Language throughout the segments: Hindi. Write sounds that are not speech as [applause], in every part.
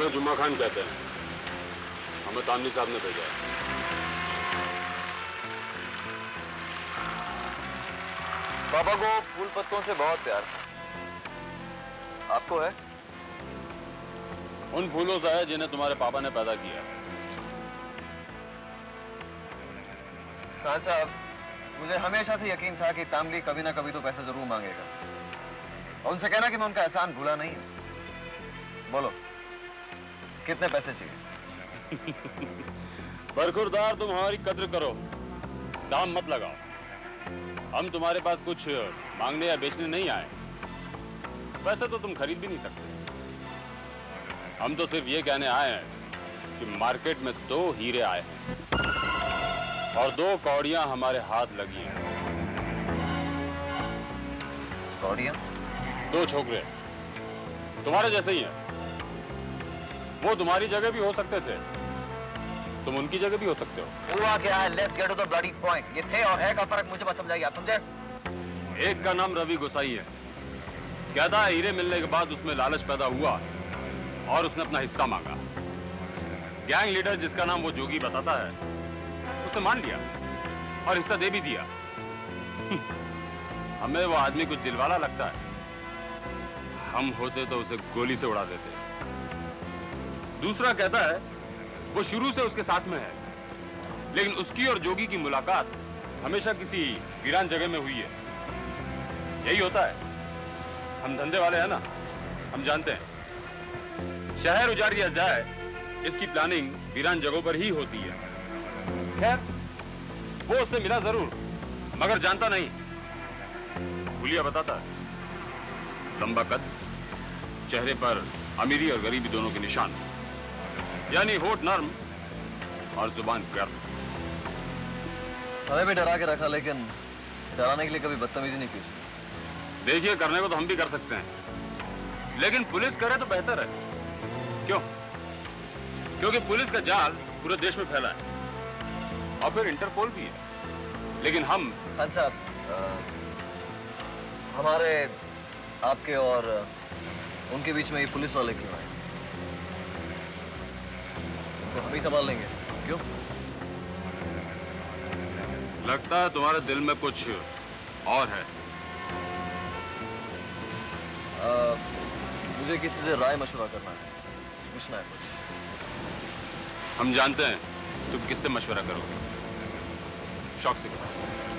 हमें जुम्मा खान कहते हैं। हमें तामनी साहब ने भेजा है। पापा को फूल पत्तों से बहुत प्यार था। आपको है? उन फूलों से है जिन्हें तुम्हारे पापा ने पैदा किया। साहब मुझे हमेशा से यकीन था कि तामली कभी ना कभी तो पैसा ज़रूर मांगेगा। और उनसे कहना कि मैं उनका एहसान भूला नहीं बोलो। कितने पैसे चाहिए? [laughs] बरखुरदार तुम हमारी कद्र करो। दाम मत लगाओ। हम तुम्हारे पास कुछ मांगने या बेचने नहीं आए। वैसे तो तुम खरीद भी नहीं सकते। हम तो सिर्फ़ ये कहने आए हैं कि मार्केट में दो हीरे आए हैं और दो कौड़ियाँ हमारे हाथ लगी हैं। कौड़ियाँ? दो छोकरे। तुम्हारे जैसे ही हैं। वो तुम्हारी जगह भी हो सकते थे। तुम उनकी जगह भी हो सकते हो। हुआ क्या है? Let's get to the bloody point ये थे और है का फ़र्क मुझे बस समझाइए आप समझे? एक का नाम रवि गोसाई है। कहता है हीरे मिलने के बाद उसमें लालच पैदा हुआ और उसने अपना हिस्सा मांगा। गैंग लीडर जिसका नाम वो जोगी बताता है उसने मान लिया और हिस्सा दे भी दिया। हमें वो आदमी कुछ दिलवाला लगता है। हम होते तो उसे गोली से उड़ा देते। दूसरा कहता है, वो शुरू से उसके साथ में है। लेकिन उसकी और जोगी की मुलाकात हमेशा किसी वीरान जगह में हुई है। यही होता है। हम धंधे वाले हैं ना? हम जानते हैं। शहर उजाड़ दिया जाए, इसकी प्लानिंग वीरान जगहों पर ही होती है। खैर, वो उससे मिला ज़रूर, मगर जानता नहीं। भूलिया बताता है। लंबा कद, चेहरे पर अमीरी और गरीबी दोनों के निशान। यानी होठ नर्म और ज़ुबान गर्म। हमें भी डरा के रखा लेकिन डराने के लिए कभी बदतमीजी नहीं की देखिए करने को तो हम भी कर सकते हैं। लेकिन पुलिस करे तो बेहतर है। क्यों? क्योंकि पुलिस का जाल पूरे देश में फैला है। और फिर इंटरपोल भी है। लेकिन हम खान साहब हमारे आपके और उनके बीच में ये पुलिस वाले क्यों आए तो हम ही संभाल लेंगे। क्यों? लगता है तुम्हारे दिल में कुछ और है। आ, मुझे किसी से राय मशवरा करना है। पूछना है कुछ। हम जानते हैं तुम किससे मशवरा करोगे। शौक से करो।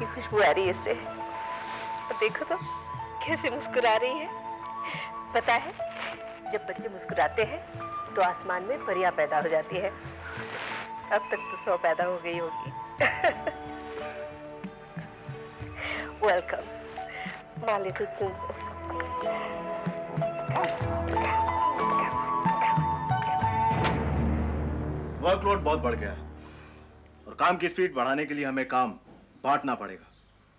मीठी खुशबू आ रही है इससे। देखो तो कैसे मुस्कुरा रही है। पता है, जब बच्चे मुस्कुराते हैं तो आसमान में परियाँ पैदा हो जाती है। अब तक तो सौ पैदा हो गई होगी। वेलकम माय लिटिल वर्कलोड बहुत बढ़ गया है। और काम की स्पीड बढ़ाने के लिए हमें काम बांटना पड़ेगा।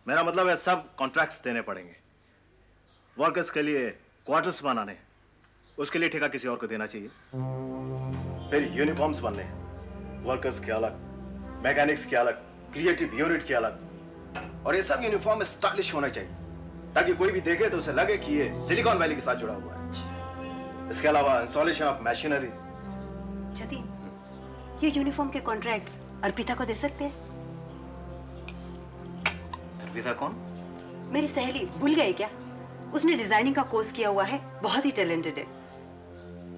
मेरा मतलब है सब कॉन्ट्रैक्ट्स देने पड़ेंगे। वर्कर्स के लिए क्वार्टर्स बनाने, उसके लिए ठेका किसी और को देना चाहिए। फिर यूनिफॉर्म्स बनने वर्कर्स के अलग मैकेनिक्स के अलग क्रिएटिव यूनिट के अलग। और ये सब यूनिफॉर्म स्टाइलिश होने चाहिए, ताकि कोई भी देखे तो उसे लगे कि ये सिलिकॉन वैली के साथ जुड़ा हुआ है। इसके अलावा इंस्टॉलेशन ऑफ़ मशीनरीज जतीन, ये यूनिफॉर्म के कॉन्ट्रैक्ट्स अर्पिता को दे सकते हैं? अर्पिता कौन? मेरी सहेली भूल गए क्या? उसने डिज़ाइनिंग का कोर्स किया हुआ है बहुत ही टैलेंटेड है।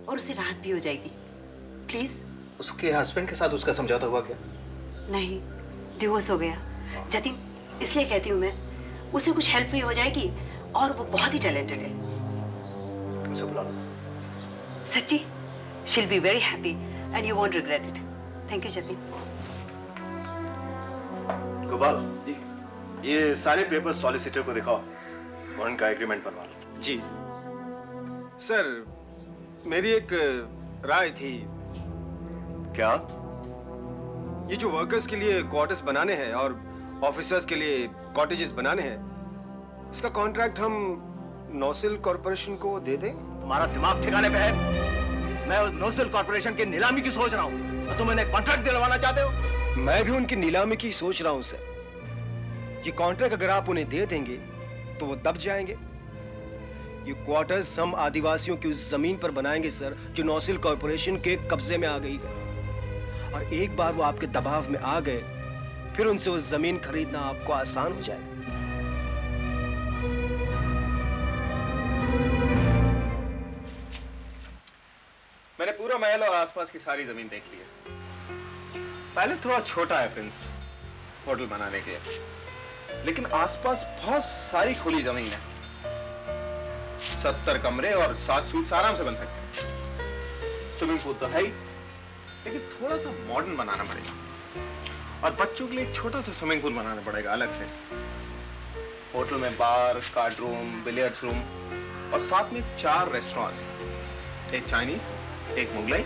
और उसे राहत भी हो जाएगी। प्लीज़ उसके हस्बैंड के साथ उसका समझौता हुआ क्या? नहीं डिवोर्स हो गया। जतिन इसलिए कहती हूँ मैं उसे कुछ हेल्प भी हो जाएगी और वो बहुत ही टैलेंटेड है। उसे बुला लो सच्ची? She'll be very happy and you won't regret it thank you Jatin. Gopal ये सारे पेपर सॉलिसिटर को दिखाओ। और उनका एग्रीमेंट बनवा लो। जी। सर मेरी एक राय थी। क्या? ये जो वर्कर्स के लिए क्वार्टर्स बनाने हैं और ऑफिसर्स के लिए कॉटेजेस बनाने हैं इसका कॉन्ट्रैक्ट हम नौसिल कॉरपोरेशन को दे दें? तुम्हारा दिमाग ठिकाने पे है। मैं उस नोसिल कॉर्पोरेशन की नीलामी की सोच रहा हूँ। तुम इन्हें कॉन्ट्रैक्ट दिलवाना चाहते हो? मैं भी उनकी नीलामी की सोच रहा हूँ सर। ये कॉन्ट्रैक्ट अगर आप उन्हें दे देंगे तो वो दब जाएँगे। ये क्वार्टर्स हम आदिवासियों की उस ज़मीन पर बनाएँगे, सर, जो नौसिल कॉरपोरेशन के कब्जे में आ गई है। और एक बार वो आपके दबाव में आ गए, फिर उनसे उस ज़मीन खरीदना आपको आसान हो जाएगा। मैंने पूरा महल और आसपास की सारी ज़मीन देख ली है। पहले थोड़ा छोटा है प्रिंस होटल बनाने के लिए। लेकिन आसपास बहुत सारी खुली ज़मीन है। सत्तर कमरे और सात सूट्स आराम से बन सकते हैं। स्विमिंग पूल तो है ही लेकिन थोड़ा सा मॉडर्न बनाना पड़ेगा। और बच्चों के लिए एक छोटा सा स्विमिंग पूल बनाना पड़ेगा अलग से। होटल में bar card room billiards room और साथ में चार रेस्टोरेंट्स एक चाइनीज़ एक मुगलाई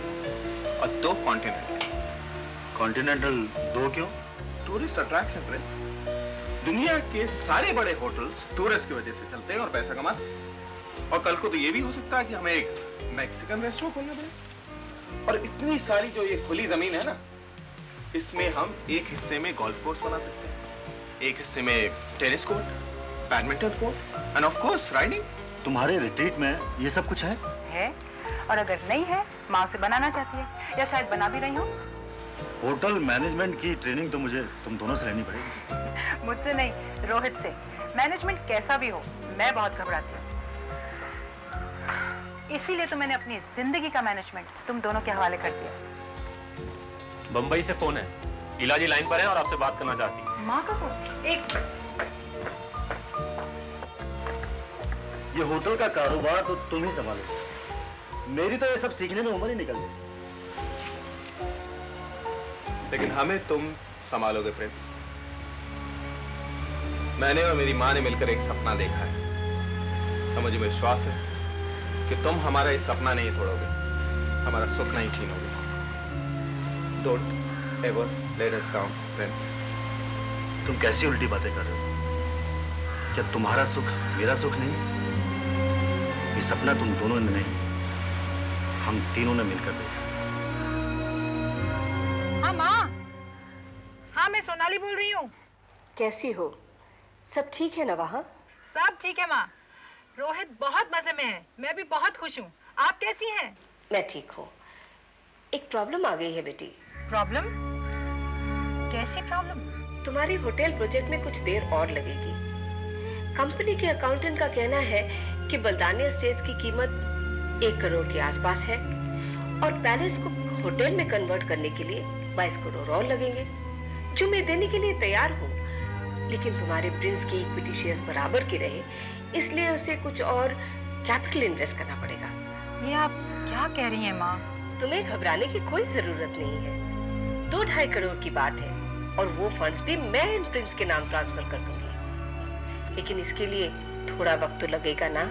और दो कॉन्टिनेंटल कॉन्टिनेंटल दो क्यों? टूरिस्ट अट्रैक्शन प्रिंस दुनिया के सारे बड़े होटल्स टूरिस्ट की वजह से चलते हैं और पैसा कमाते हैं। और कल को तो ये भी हो सकता है कि हमें एक मैक्सिकन रेस्टोरेंट खोलना पड़े। और इतनी सारी जो ये खुली ज़मीन है ना इसमें हम एक हिस्से में गोल्फ कोर्स बना सकते हैं। एक हिस्से में tennis court badminton court and of course riding तुम्हारे रिट्रीट में ये सब कुछ है? है और अगर नहीं है माँ उसे बनाना चाहती है या शायद बना भी रही हो। होटल मैनेजमेंट की ट्रेनिंग तो मुझे तुम दोनों से लेनी पड़ेगी। मुझसे नहीं रोहित से। मैनेजमेंट कैसा भी हो मैं बहुत घबराती हूँ। इसीलिए तो मैंने अपनी ज़िंदगी का मैनेजमेंट तुम दोनों के हवाले कर दिया। बम्बई से फ़ोन है। इलाजी लाइन पर है और आपसे बात करना चाहती है। माँ का फ़ोन? एक ये होटल का कारोबार तो तुम ही संभालो। मेरी तो ये सब सीखने में उम्र ही निकल गई। लेकिन हमें तुम संभालोगे, प्रिंस। मैंने और मेरी माँ ने मिलकर एक सपना देखा है। और मुझे विश्वास है कि तुम हमारा ये सपना नहीं तोड़ोगे। हमारा सुख नहीं छीनोगे। Don't ever let us down prince तुम कैसी उल्टी बातें कर रहे हो? क्या तुम्हारा सुख मेरा सुख नहीं? ये सपना तुम दोनों ने नहीं, हम तीनों ने मिलकर देखा। मैं सोनाली बोल रही हूँ। कैसी हो? सब ठीक है ना वहाँ सब ठीक है माँ। रोहित बहुत मज़े में है। मैं भी बहुत खुश हूँ। आप कैसी हैं? मैं ठीक हूँ। एक प्रॉब्लम आ गई है बेटी। प्रॉब्लम? कैसी प्रॉब्लम? तुम्हारी होटल प्रोजेक्ट में कुछ देर और लगेगी। कंपनी के अकाउंटेंट का कहना है कि बल्दानिया स्टेज की कीमत एक करोड़ के आसपास है और पैलेस को होटल में कन्वर्ट करने के लिए बाईस करोड़ और लगेंगे। जो मैं देने के लिए तैयार हूँ। लेकिन तुम्हारे प्रिंस की इक्विटी शेयर्स बराबर की रहे इसलिए उसे कुछ और कैपिटल इन्वेस्ट करना पड़ेगा। ये आप क्या कह रही हैं माँ? तुम्हें घबराने की कोई ज़रूरत नहीं है। दो ढाई करोड़ की बात है और वो फंड्स भी मैं इन प्रिंस के नाम ट्रांसफ़र कर दूँगी। लेकिन इसके लिए थोड़ा वक्त तो लगेगा ना?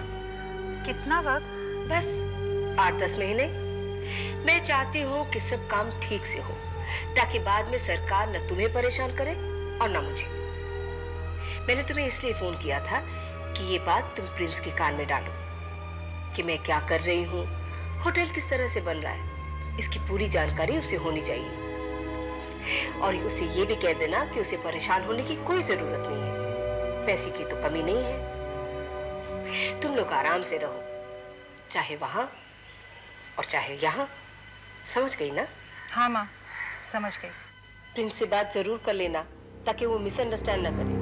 कितना वक्त? बस आठ दस महीने। मैं चाहती हूँ कि सब काम ठीक से हो। ताकि बाद में सरकार न तुम्हें परेशान करे और न मुझे। मैंने तुम्हें इसलिए फ़ोन किया था कि ये बात तुम प्रिंस के कान में डालो, कि मैं क्या कर रही हूँ, होटल किस तरह से बन रहा है, इसकी पूरी जानकारी उसे होनी चाहिए। और उसे ये भी कह देना कि उसे परेशान होने की कोई ज़रूरत नहीं है, पैसे की तो कमी नहीं है। तुम लोग आराम से रहो, चाहे वहाँ और चाहे यहाँ, समझ गई ना? हाँ माँ। समझ गई प्रिंस से बात ज़रूर कर लेना ताकि वो मिसअंडरस्टैंड ना करे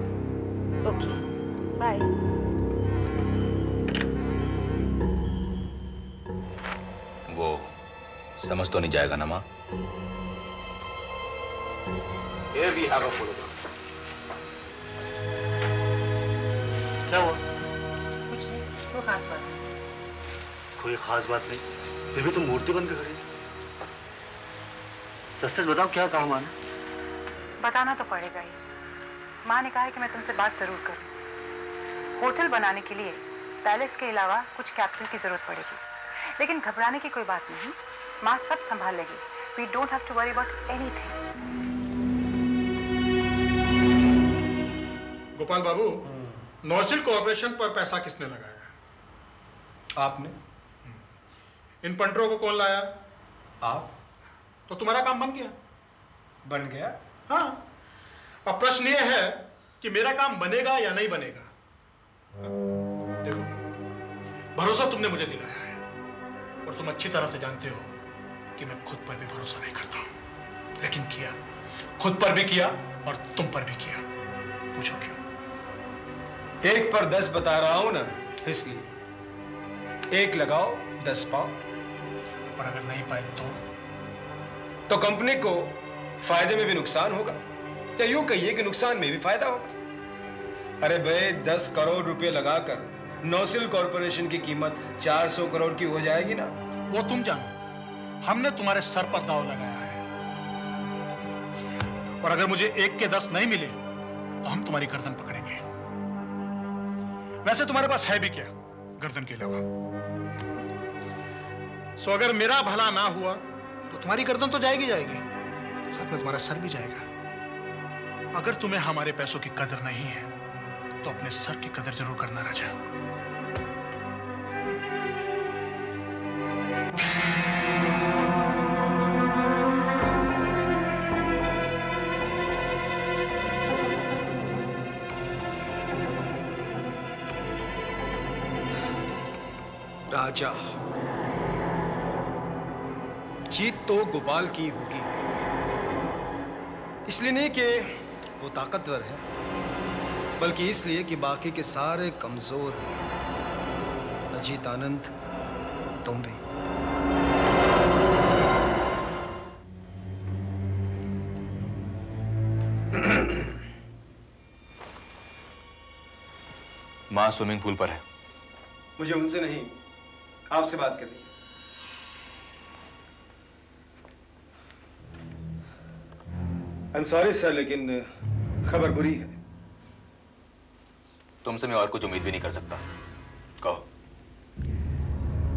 ओके बाय वो समझ तो नहीं जाएगा ना माँ Here we have a photograph. क्या हुआ कुछ नहीं वो खास बात नहीं। कोई खास बात नहीं फिर भी तुम मूर्ति बनकर के खड़ी हो। सच सच बताओ क्या कहा माने बताना तो पड़ेगा ही। माँ ने कहा है कि मैं तुमसे बात ज़रूर करूँ। होटल बनाने के लिए पैलेस के अलावा कुछ कैपिटल की ज़रूरत पड़ेगी। लेकिन घबराने की कोई बात नहीं। माँ सब संभाल लेगी। We don't have to worry about anything Gopal babu नौसिल corporation पर पैसा किसने लगाया? आपने। इन पंटरों को कौन लाया? आप। तो तुम्हारा काम बन गया। बन गया? हाँ। अब प्रश्न यह है कि मेरा काम बनेगा या नहीं बनेगा? देखो भरोसा तुमने मुझे दिलाया है और तुम अच्छी तरह से जानते हो कि मैं खुद पर भी भरोसा नहीं करता हूँ। लेकिन किया। खुद पर भी किया और तुम पर भी किया। पूछो क्यों? एक पर दस बता रहा हूँ ना इसलिए। एक लगाओ दस पाओ। और अगर नहीं पाए तो? तो कंपनी को फ़ायदे में भी नुकसान होगा, या यूँ कहिए कि नुकसान में भी फ़ायदा होगा। अरे भाई, दस करोड़ रुपए लगाकर नौसिल कॉरपोरेशन की कीमत 400 करोड़ की हो जाएगी ना? वो तुम जानो, हमने तुम्हारे सर पर दाव लगाया है। और अगर मुझे एक के दस नहीं मिले तो हम तुम्हारी गर्दन पकड़ेंगे। वैसे तुम्हारे पास है भी क्या गर्दन के अलावा? सो अगर मेरा भला ना हुआ तो तुम्हारी गर्दन तो जाएगी जाएगी, साथ में तुम्हारा सर भी जाएगा। अगर तुम्हें हमारे पैसों की कदर नहीं है तो अपने सर की कदर ज़रूर करना, राजा। राजा जीत तो गोपाल की होगी। इसलिए नहीं कि वो ताकतवर है बल्कि इसलिए कि बाकी के सारे कमज़ोर हैं। अजीत आनंद तुम भी। माँ स्विमिंग पूल पर है। मुझे उनसे नहीं आपसे बात करनी। आई एम सॉरी सर लेकिन खबर बुरी है। तुमसे मैं और कुछ उम्मीद भी नहीं कर सकता। कहो।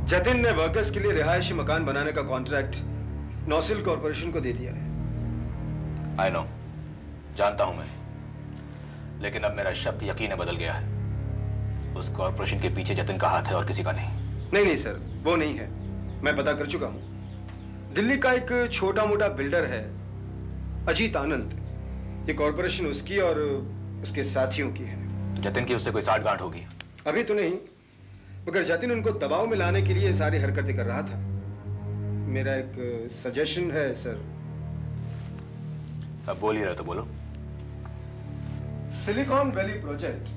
जतिन ने वर्कर्स के लिए रिहायशी मकान बनाने का कॉन्ट्रैक्ट नौसिल कॉरपोरेशन को दे दिया है। आई नो जानता हूँ मैं। लेकिन अब मेरा शब्द यकीन बदल गया है। उस कॉरपोरेशन के पीछे जतिन का हाथ है और किसी का नहीं। नहीं नहीं सर वो नहीं है। मैं पता कर चुका हूँ। दिल्ली का एक छोटा मोटा बिल्डर है। अजीत आनंद ये कॉरपोरेशन उसकी और उसके साथियों की है। जतिन की उससे कोई साठ गांठ होगी। अभी तो नहीं मगर जतिन उनको दबाव में लाने के लिए सारी हरकतें कर रहा था। मेरा एक सजेशन है सर अब बोल ही रहे तो बोलो। सिलिकॉन वैली प्रोजेक्ट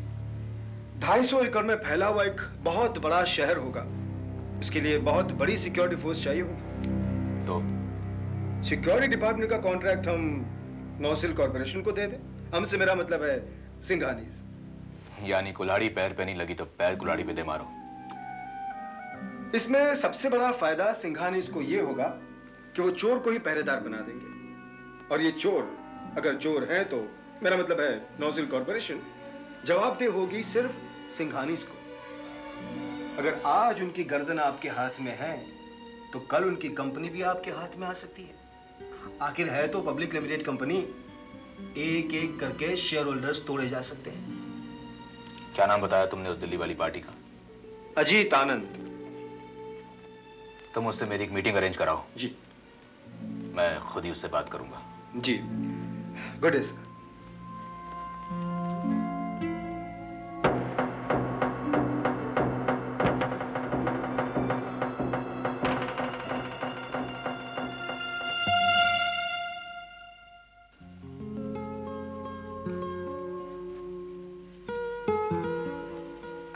250 एकड़ में फैला हुआ एक बहुत बड़ा शहर होगा। उसके लिए बहुत बड़ी सिक्योरिटी फोर्स चाहिए होगी। तो सिक्योरिटी डिपार्टमेंट का कॉन्ट्रैक्ट हम नौसिल कॉरपोरेशन को दे दें। हमसे मेरा मतलब है सिंघानीस यानी कुल्हाड़ी पैर पे नहीं लगी तो पैर कुल्हाड़ी पे दे मारो। इसमें सबसे बड़ा फ़ायदा सिंघानीस को यह होगा कि वो चोर को ही पहरेदार बना देंगे। और ये चोर अगर चोर है तो मेरा मतलब है नौसिल कॉरपोरेशन जवाबदेह होगी सिर्फ़ सिंघानीस को। अगर आज उनकी गर्दन आपके हाथ में है तो कल उनकी कंपनी भी आपके हाथ में आ सकती है। आखिर है तो पब्लिक लिमिटेड कंपनी एक एक करके शेयर होल्डर्स तोड़े जा सकते हैं। क्या नाम बताया तुमने उस दिल्ली वाली पार्टी का? अजीत आनंद। तुम उससे मेरी एक मीटिंग अरेंज कराओ। जी। मैं खुद ही उससे बात करूँगा। जी। गुड डे सर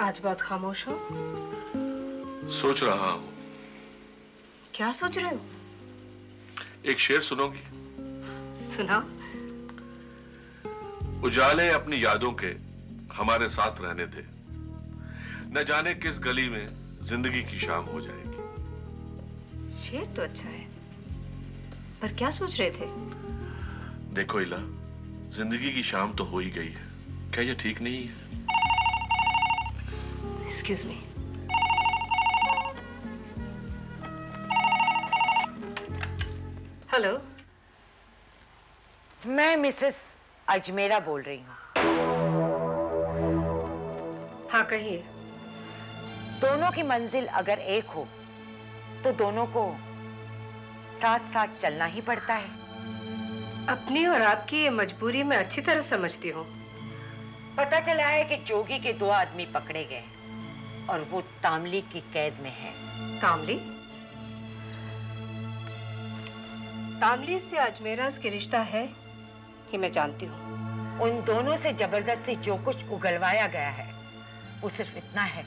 आज बहुत खामोश हो? सोच रहा हूँ। क्या सोच रहे हो? एक शेर सुनोगी? सुना उजाले अपनी यादों के हमारे साथ रहने दे। न जाने किस गली में ज़िंदगी की शाम हो जाएगी। शेर तो अच्छा है। पर क्या सोच रहे थे? देखो इला ज़िंदगी की शाम तो हो ही गई है। क्या ये ठीक नहीं है? एक्सक्यूज मी हेलो मैं मिसेस अजमेरा बोल रही हूँ। हाँ कहिए। दोनों की मंजिल अगर एक हो तो दोनों को साथ साथ चलना ही पड़ता है। अपनी और आपकी ये मजबूरी मैं अच्छी तरह समझती हूँ। पता चला है कि जोगी के दो आदमी पकड़े गए और वो तामली की कैद में है। तामली? तामली से अजमेरास के रिश्ता है ये मैं जानती हूँ। उन दोनों से ज़बरदस्ती जो कुछ उगलवाया गया है वो सिर्फ़ इतना है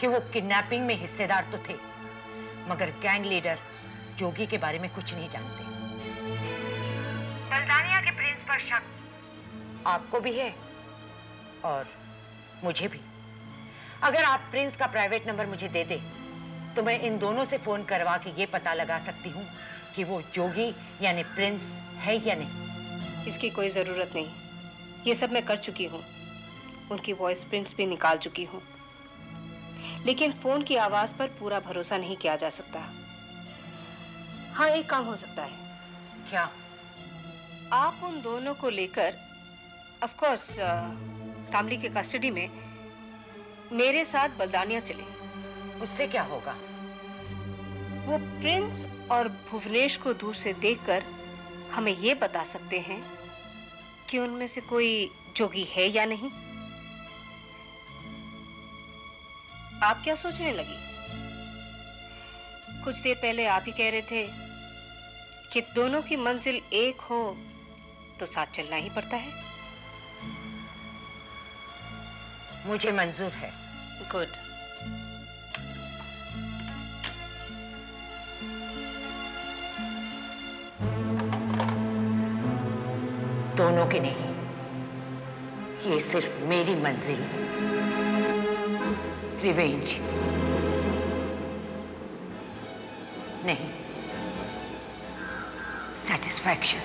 कि वो किडनैपिंग में हिस्सेदार तो थे मगर गैंग लीडर जोगी के बारे में कुछ नहीं जानते। बल्दानिया के प्रिंस पर शक। आपको भी है और मुझे भी। अगर आप प्रिंस का प्राइवेट नंबर मुझे दे दे तो मैं इन दोनों से फ़ोन करवा के ये पता लगा सकती हूँ कि वो जोगी यानी प्रिंस है या नहीं। इसकी कोई ज़रूरत नहीं। ये सब मैं कर चुकी हूँ। उनकी वॉइस प्रिंट्स भी निकाल चुकी हूँ। लेकिन फ़ोन की आवाज़ पर पूरा भरोसा नहीं किया जा सकता। हाँ एक काम हो सकता है। क्या? आप उन दोनों को लेकर ऑफ़ कोर्स कामली के कस्टडी में मेरे साथ बलदानिया चले। उससे क्या होगा? वो प्रिंस और भुवनेश को दूर से देखकर हमें ये बता सकते हैं कि उनमें से कोई जोगी है या नहीं। आप क्या सोचने लगी? कुछ देर पहले आप ही कह रहे थे कि दोनों की मंजिल एक हो तो साथ चलना ही पड़ता है। मुझे मंजूर है। गुड दोनों की नहीं ये सिर्फ़ मेरी मंजिल है। रिवेंज नहीं सेटिस्फैक्शन